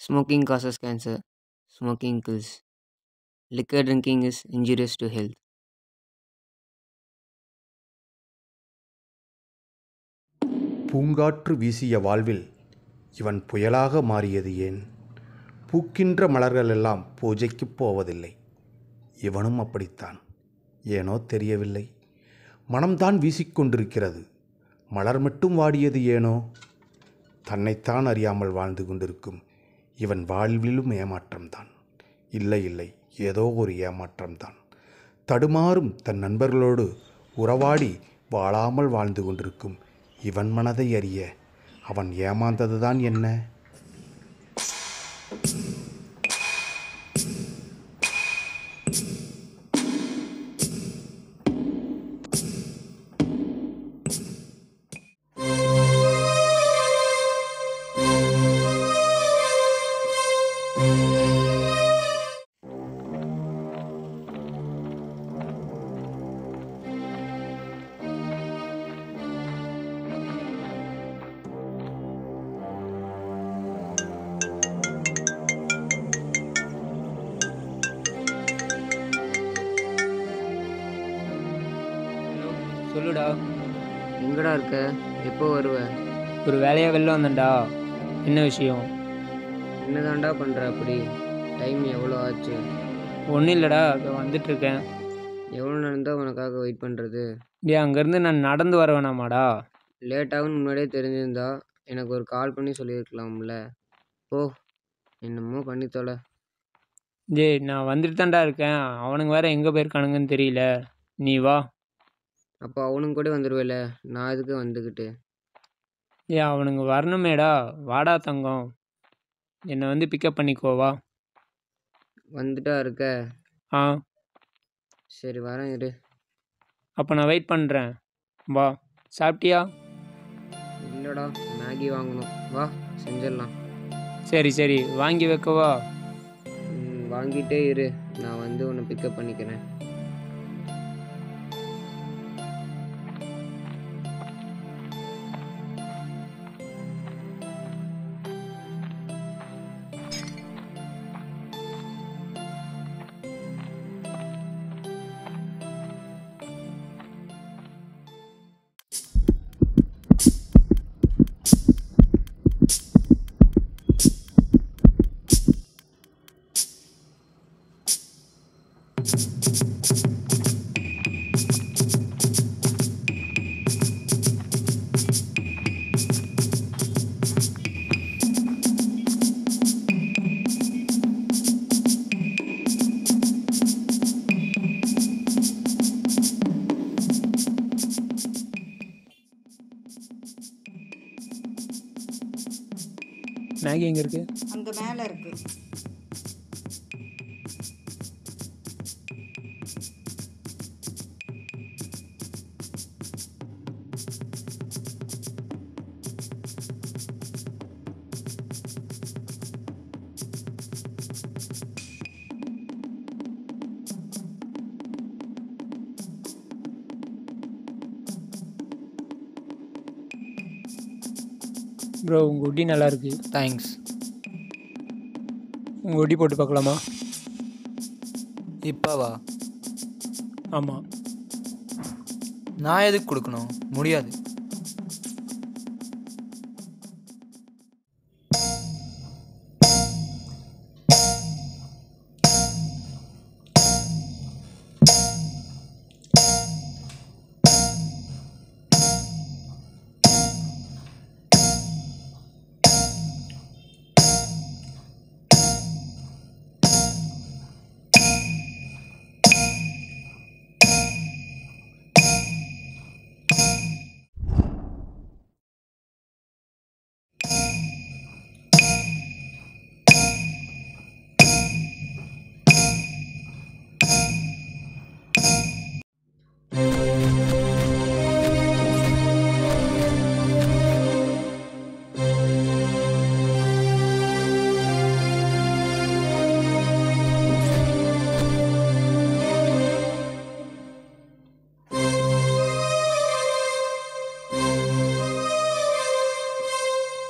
Smoking causes cancer. Smoking kills. Liquor drinking is injurious to health. பூங்காற்று வீசிய வாழ்வில் இவன் புயலாக மாறியது ஏன் பூக்கின்ற மலர்கள் எல்லாம் பூஜைக்குப் போவதில்லை இவனும் அப்படித்தான் ஏனோ தெரியவில்லை மனம்தான் வீசிக்கொண்டிருக்கிறது மலர் மட்டும் வாடியது ஏனோ தன்னைத்தான் அறியாமல் வாழ்ந்து கொண்டிருக்கும் இவன் வாழ்விலும் ஏமாற்றம்தான். இல்லை இல்லை ஏதோ ஒரு ஏமாற்றம்தான். தடுமாறும் தன் நண்பர்களோடு உறவாடி வாழாமல் வாழ்ந்து கொண்டிருக்கும் இவன் மனதை அறிய அவன் ஏமாந்ததுதான் என்ன? சொல்லுடா. எங்கடா இருக்க? எப்போ வருவ? ஒரு வேலையாக வெளில வந்தேன்டா. என்ன விஷயம்? என்னதான்டா பண்ணுற அப்படி? டைம் எவ்வளோ ஆச்சு? ஒன்றும் இல்லைடா இதோ வந்துட்டுருக்கேன் எவ்வளோ நேரம் தான் உனக்காக வெயிட் பண்ணுறது டேய் அங்கேருந்து நான் நடந்து வர வேணாமாடா. லேட்டாகுன்னு முன்னாடியே தெரிஞ்சிருந்தா எனக்கு ஒரு கால் பண்ணி சொல்லியிருக்கலாம்ல. ஓ என்னமோ பண்ணி தொலை. டேய் நான் வந்துட்டு தான்டா இருக்கேன். அவனுங்க வேற எங்கே போயிருக்கானுங்கன்னு தெரியல. நீ வா. அப்போ அவனுங்க கூட வந்துடுவேல நான் எதுக்கு வந்துக்கிட்டு ஏய் அவனுங்க வரணுமேடா. வாடா தங்கம். என்னை வந்து பிக்கப் பண்ணிக்கோ வா. வந்துட்டா இருக்க? ஆ. சரி வரேன் இரு. அப்போ நான் வெயிட் பண்ணுறேன் வா. சாப்பிட்டியா? இல்லைடா மேகி வாங்கணும். வா செஞ்சிடலாம். சரி சரி. வாங்கி வைக்கவா? ம், வாங்கிட்டே இரு. நான் வந்து உன்னை பிக்கப் பண்ணிக்கிறேன். மேகி எங்கே இருக்கு? அங்கே மேலே இருக்கு. ப்ரோ உங்கள் ஒட்டி நல்லா இருக்கு. தேங்க்ஸ் உங்கள் ஒட்டி போட்டு பார்க்கலாமா? இப்போவா? ஆமாம் நான் எதுக்கு கொடுக்கணும்? முடியாது.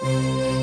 Música